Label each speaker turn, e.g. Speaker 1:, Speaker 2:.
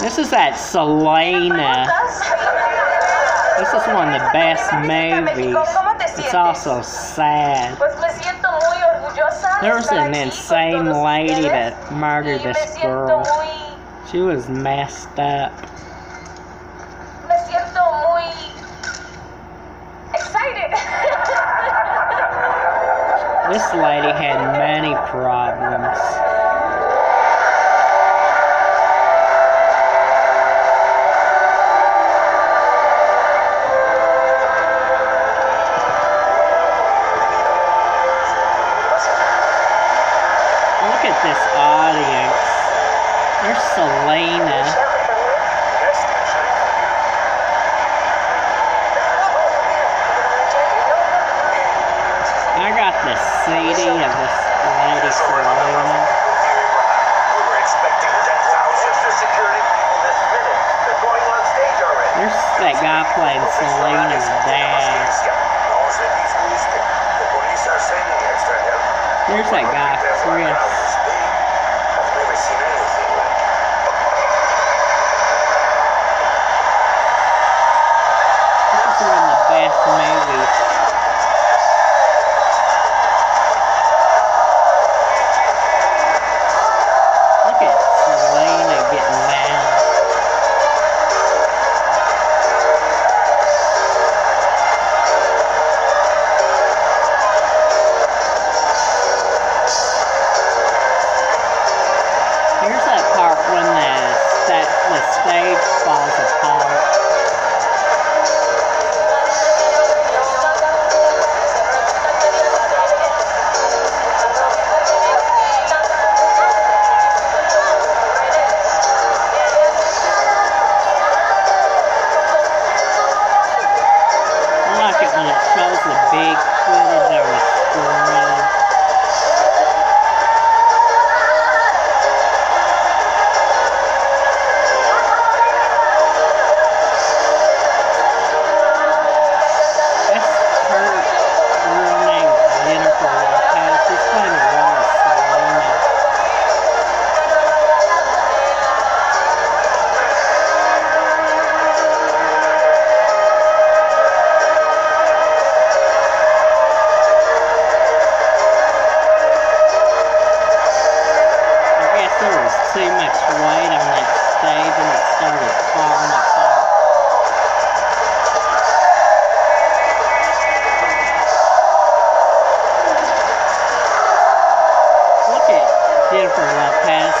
Speaker 1: This is that Selena. This is one of the best movies. It's also sad. There was an insane lady that murdered this girl. She was messed up. This lady had many problems. This audience. There's Selena. I got the CD of this lady Selena.
Speaker 2: We were expecting 10,000 for security people this minute. They're going on stage already.
Speaker 1: There's that guy playing Selena's dad.
Speaker 2: There's that guy Chris. That was a big. too
Speaker 1: much weight on that stage, and it started falling apart. Look at Jennifer Lopez